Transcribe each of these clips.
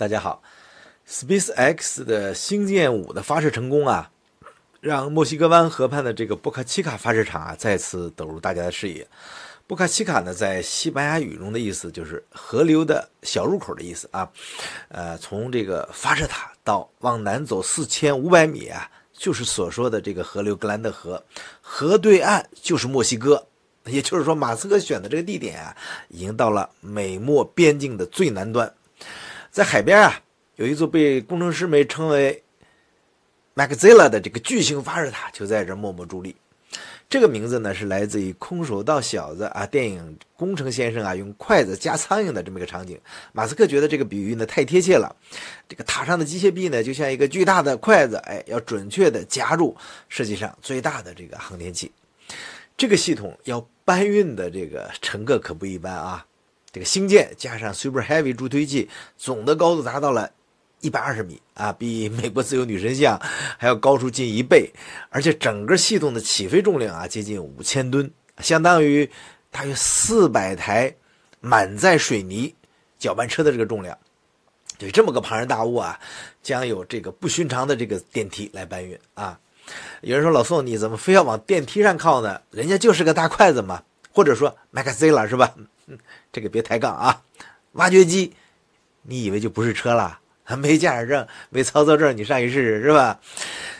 大家好，SpaceX 的星舰五的发射成功啊，让墨西哥湾河畔的这个波卡奇卡发射场啊再次走入大家的视野。波卡奇卡呢，在西班牙语中的意思就是河流的小入口的意思啊。呃，从这个发射塔到往南走四千五百米啊，就是所说的这个河流格兰德河，河对岸就是墨西哥。也就是说，马斯克选的这个地点啊，已经到了美墨边境的最南端。在海边啊，有一座被工程师们称为 “Maxilla” 的这个巨型发射塔，就在这默默伫立。这个名字呢，是来自于《空手道小子》啊电影工程先生啊用筷子夹苍蝇的这么一个场景。马斯克觉得这个比喻呢太贴切了。这个塔上的机械臂呢，就像一个巨大的筷子，哎，要准确的夹住世界上最大的这个航天器。这个系统要搬运的这个乘客可不一般啊。这个星舰加上 Super Heavy 助推器，总的高度达到了一百二十米啊，比 美国自由女神像还要高出近一倍。而且整个系统的起飞重量啊，接近五千吨，相当于大约四百台满载水泥搅拌车的这个重量。就这么个庞然大物啊，将有这个不寻常的这个电梯来搬运啊。有人说老宋，你怎么非要往电梯上靠呢？人家就是个大筷子嘛，或者说 Maxilla 是吧？这个别抬杠啊！挖掘机，你以为就不是车了？没驾驶证、没操作证，你上去试试是吧？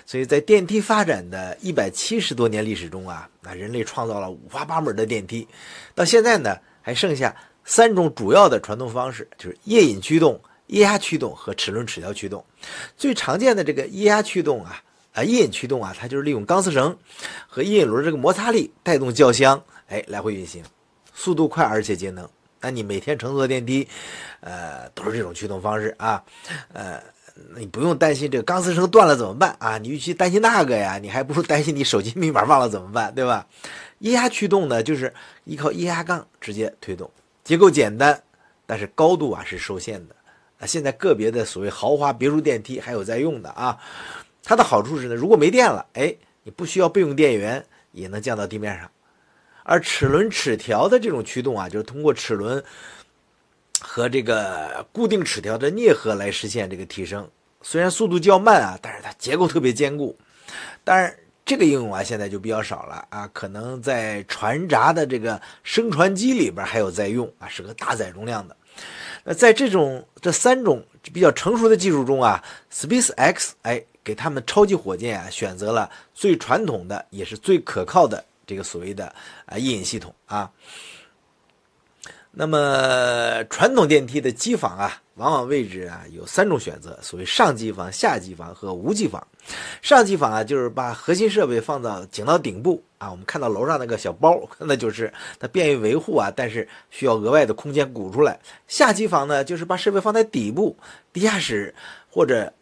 所以在电梯发展的一百七十多年历史中啊，那人类创造了五花八门的电梯。到现在呢，还剩下三种主要的传动方式，就是液引驱动、液压驱动和齿轮齿条驱动。最常见的这个液压驱动啊，啊液引驱动啊，它就是利用钢丝绳和液引轮这个摩擦力带动轿厢，哎，来回运行。速度快而且节能，那你每天乘坐电梯，呃，都是这种驱动方式啊，呃，你不用担心这个钢丝绳断了怎么办啊？你与其担心那个呀，你还不如担心你手机密码忘了怎么办，对吧？液压驱动呢，就是依靠液压缸直接推动，结构简单，但是高度啊是受限的。啊，现在个别的所谓豪华别墅电梯还有在用的啊，它的好处是呢，如果没电了，哎，你不需要备用电源也能降到地面上。而齿轮齿条的这种驱动啊，就是通过齿轮和这个固定齿条的啮合来实现这个提升。虽然速度较慢啊，但是它结构特别坚固。当然，这个应用啊现在就比较少了啊，可能在船闸的这个升船机里边还有在用啊，是个大载重量的。那在这种这三种比较成熟的技术中啊，SpaceX 哎给他们超级火箭啊选择了最传统的也是最可靠的。这个所谓的啊液引系统啊，那么传统电梯的机房啊，往往位置啊有三种选择，所谓上机房、下机房和无机房。上机房啊，就是把核心设备放到井道顶部啊，我们看到楼上那个小包，那就是它便于维护啊，但是需要额外的空间鼓出来。下机房呢，就是把设备放在底部、地下室或者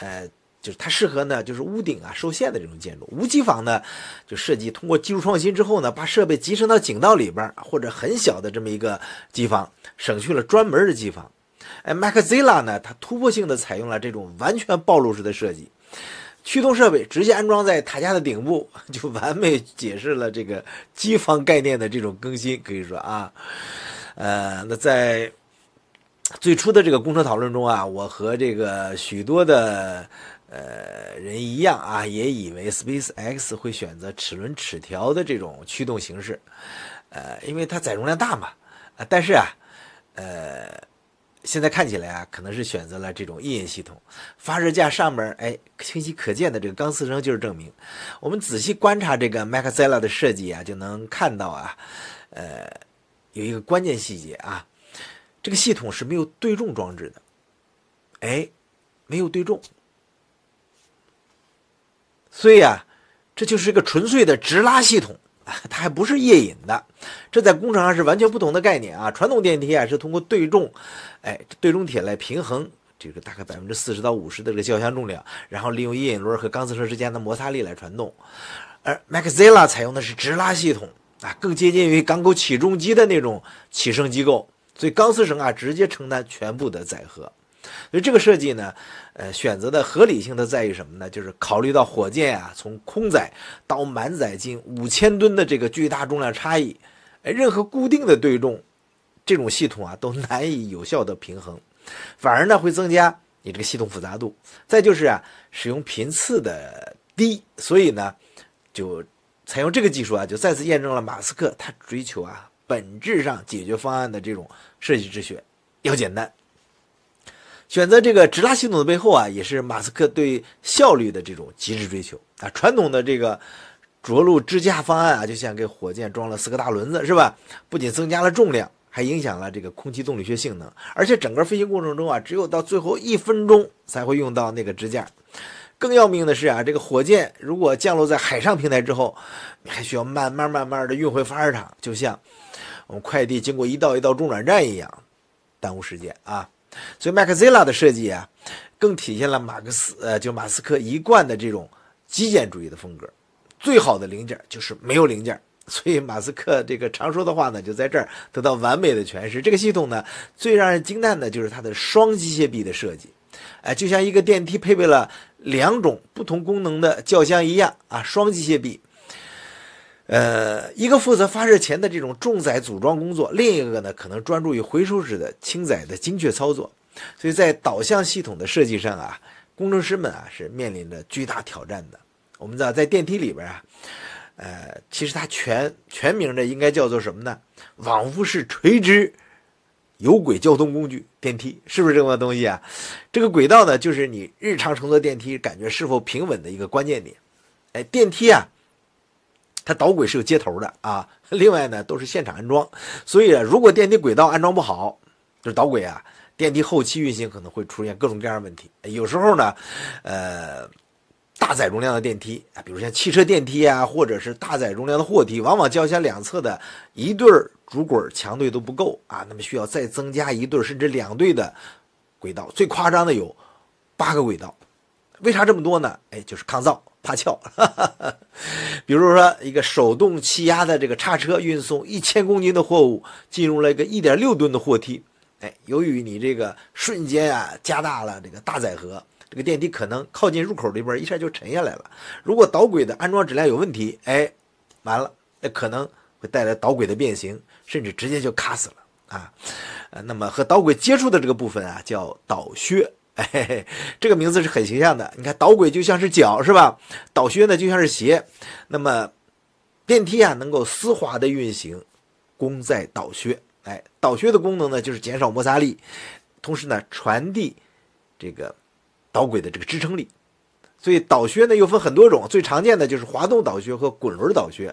呃。就是它适合呢，就是屋顶啊受限的这种建筑。无机房呢，就设计通过技术创新之后呢，把设备集成到井道里边或者很小的这么一个机房，省去了专门的机房。哎，Maxilla 呢，它突破性的采用了这种完全暴露式的设计，驱动设备直接安装在塔架的顶部，就完美解释了这个机房概念的这种更新。可以说啊，呃，那在最初的这个工程讨论中啊，我和这个许多的。呃，人一样啊，也以为 SpaceX 会选择齿轮齿条的这种驱动形式，呃，因为它载容量大嘛。啊，但是啊，呃，现在看起来啊，可能是选择了这种液引系统。发射架上面哎，清晰可见的这个钢丝绳就是证明。我们仔细观察这个 Maxella 的设计啊，就能看到啊，呃，有一个关键细节啊，这个系统是没有对重装置的。哎，没有对重。所以啊，这就是一个纯粹的直拉系统 它还不是液引的。这在工程上是完全不同的概念啊。传统电梯啊是通过对重，哎，对中铁来平衡这个大概百分之四十到五十的这个轿厢重量，然后利用液引轮和钢丝绳之间的摩擦力来传动。而 Maxilla 采用的是直拉系统啊，更接近于港口起重机的那种起升机构，所以钢丝绳啊直接承担全部的载荷。所以这个设计呢，呃，选择的合理性的在于什么呢？就是考虑到火箭啊，从空载到满载近五千吨的这个巨大重量差异，哎，任何固定的对重这种系统啊，都难以有效的平衡。反而呢会增加你这个系统复杂度。再就是啊，使用频次的低，所以呢就采用这个技术啊，就再次验证了马斯克他追求啊本质上解决方案的这种设计哲学要简单。选择这个直拉系统的背后啊，也是马斯克对效率的这种极致追求啊。传统的这个着陆支架方案啊，就像给火箭装了四个大轮子，是吧？不仅增加了重量，还影响了这个空气动力学性能，而且整个飞行过程中啊，只有到最后一分钟才会用到那个支架。更要命的是啊，这个火箭如果降落在海上平台之后，你还需要慢慢慢慢的运回发射场，就像我们快递经过一道一道中转站一样，耽误时间啊。所以 m a x i l l a 的设计啊，更体现了马克思呃，就马斯克一贯的这种极简主义的风格。最好的零件就是没有零件。所以马斯克这个常说的话呢，就在这儿得到完美的诠释。这个系统呢，最让人惊叹的就是它的双机械臂的设计，哎，就像一个电梯配备了两种不同功能的轿厢一样啊，双机械臂。呃，一个负责发射前的这种重载组装工作，另一个呢可能专注于回收时的轻载的精确操作。所以在导向系统的设计上啊，工程师们啊是面临着巨大挑战的。我们知道，在电梯里边啊，呃，其实它全全名的应该叫做什么呢？往复式垂直有轨交通工具电梯，是不是这么个东西啊？这个轨道呢，就是你日常乘坐电梯感觉是否平稳的一个关键点。哎，电梯啊。它导轨是有接头的啊，另外呢都是现场安装，所以，如果电梯轨道安装不好，就是导轨啊，电梯后期运行可能会出现各种各样的问题。有时候呢，呃，大载容量的电梯啊，比如像汽车电梯啊，或者是大载容量的货梯，往往交相两侧的一对主轨强对都不够啊，那么需要再增加一对甚至两对的轨道，最夸张的有八个轨道。为啥这么多呢？哎，就是抗造。怕翘，比如说一个手动气压的这个叉车运送一千公斤的货物进入了一个一点六吨的货梯，哎，由于你这个瞬间啊加大了这个大载荷，这个电梯可能靠近入口这边一下就沉下来了。如果导轨的安装质量有问题，哎，完了，那可能会带来导轨的变形，甚至直接就卡死了啊。呃，那么和导轨接触的这个部分啊叫导靴。哎，这个名字是很形象的。你看，导轨就像是脚，是吧？导靴呢就像是鞋。那么，电梯啊能够丝滑的运行，功在导靴。哎，导靴的功能呢就是减少摩擦力，同时呢传递这个导轨的这个支撑力。所以导靴呢又分很多种，最常见的就是滑动导靴和滚轮导靴。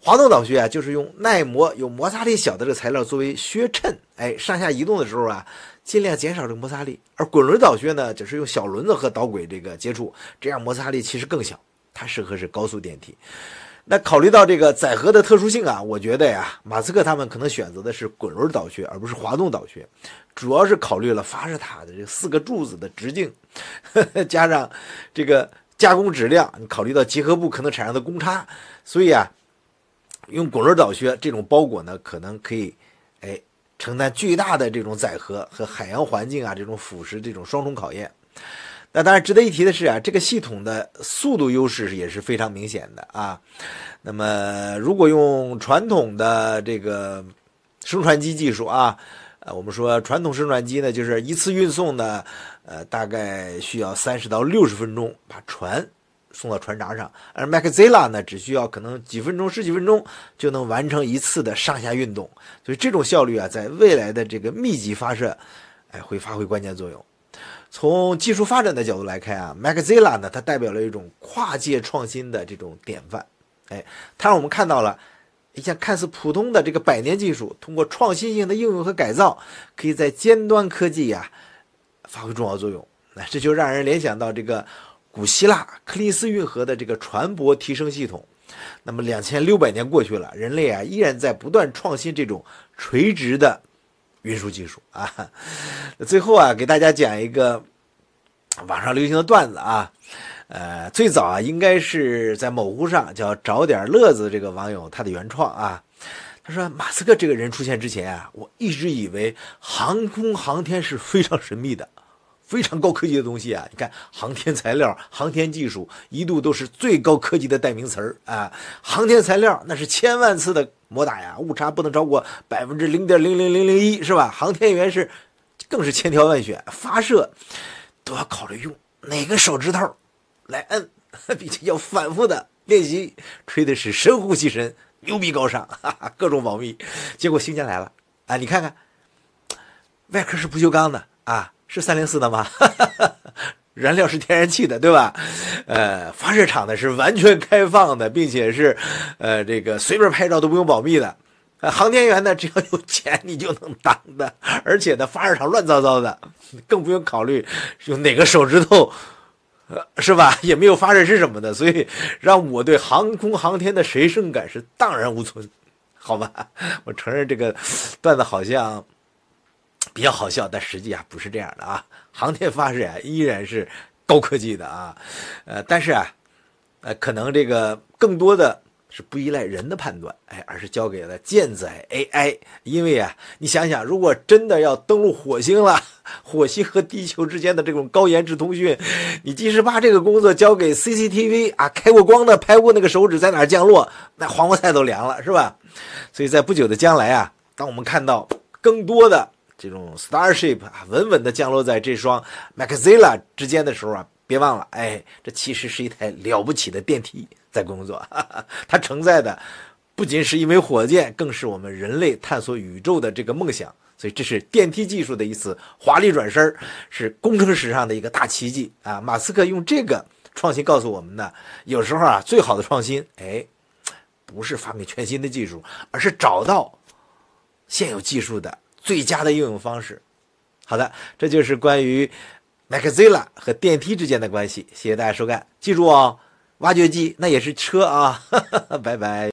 滑动导靴啊就是用耐磨、有摩擦力小的这个材料作为靴衬，哎，上下移动的时候啊。尽量减少这个摩擦力，而滚轮导靴呢，只是用小轮子和导轨这个接触，这样摩擦力其实更小，它适合是高速电梯。那考虑到这个载荷的特殊性啊，我觉得呀，马斯克他们可能选择的是滚轮导靴，而不是滑动导靴，主要是考虑了发射塔的这四个柱子的直径，呵 呵加上这个加工质量，你考虑到结合部可能产生的公差，所以啊，用滚轮导靴这种包裹呢，可能可以，承担巨大的这种载荷和海洋环境啊这种腐蚀这种双重考验。那当然值得一提的是啊，这个系统的速度优势也是非常明显的啊。那么如果用传统的这个升船机技术啊，呃，我们说传统升船机呢，就是一次运送呢，呃，大概需要三十到六十分钟把船。送到船闸上，而 Maxilla 呢，只需要可能几分钟、十几分钟就能完成一次的上下运动，所以这种效率啊，在未来的这个密集发射，哎，会发挥关键作用。从技术发展的角度来看啊，Maxilla 呢，它代表了一种跨界创新的这种典范，哎，它让我们看到了一项看似普通的这个百年技术，通过创新性的应用和改造，可以在尖端科技呀发挥重要作用。那这就让人联想到这个。古希腊克里斯运河的这个船舶提升系统，那么两千六百年过去了，人类啊依然在不断创新这种垂直的运输技术啊。最后啊，给大家讲一个网上流行的段子啊，呃，最早啊应该是在某乎上叫找点乐子这个网友他的原创啊。他说马斯克这个人出现之前啊，我一直以为航空航天是非常神秘的。非常高科技的东西啊！你看，航天材料、航天技术一度都是最高科技的代名词儿啊！航天材料那是千万次的摩打呀，误差不能超过百分之零点零零零零一，是吧？航天员是更是千挑万选，发射都要考虑用哪个手指头来摁，并且要反复的练习，吹的是神乎其神，牛逼高尚，哈哈，各种保密。结果星舰来了啊，你看看，外壳是不锈钢的啊，是三零四的吗？燃料是天然气的，对吧？呃，发射场呢是完全开放的，并且是，呃，这个随便拍照都不用保密的。呃，航天员呢，只要有钱你就能当的，而且呢，发射场乱糟糟的，更不用考虑用哪个手指头，呃，是吧？也没有发射是什么的，所以让我对航空航天的神圣感是荡然无存，好吧？我承认这个段子好像。比较好笑，但实际啊不是这样的啊，航天发射啊依然是高科技的啊，呃，但是啊，呃，可能这个更多的是不依赖人的判断，哎，而是交给了舰载 AI。因为啊，你想想，如果真的要登陆火星了，火星和地球之间的这种高延迟通讯，你即使把这个工作交给 CCTV 啊，开过光的拍过那个手指在哪降落，那黄瓜菜都凉了，是吧？所以在不久的将来啊，当我们看到更多的。这种 Starship 啊，稳稳的降落在这双 Maxilla 之间的时候啊，别忘了，哎，这其实是一台了不起的电梯在工作，它承载的不仅是一枚火箭，更是我们人类探索宇宙的这个梦想。所以这是电梯技术的一次华丽转身，是工程史上的一个大奇迹啊！马斯克用这个创新告诉我们呢，有时候啊，最好的创新，哎，不是发明全新的技术，而是找到现有技术的。最佳的应用方式。好的，这就是关于 Maxilla 和电梯之间的关系。谢谢大家收看，记住哦，挖掘机那也是车啊！拜拜。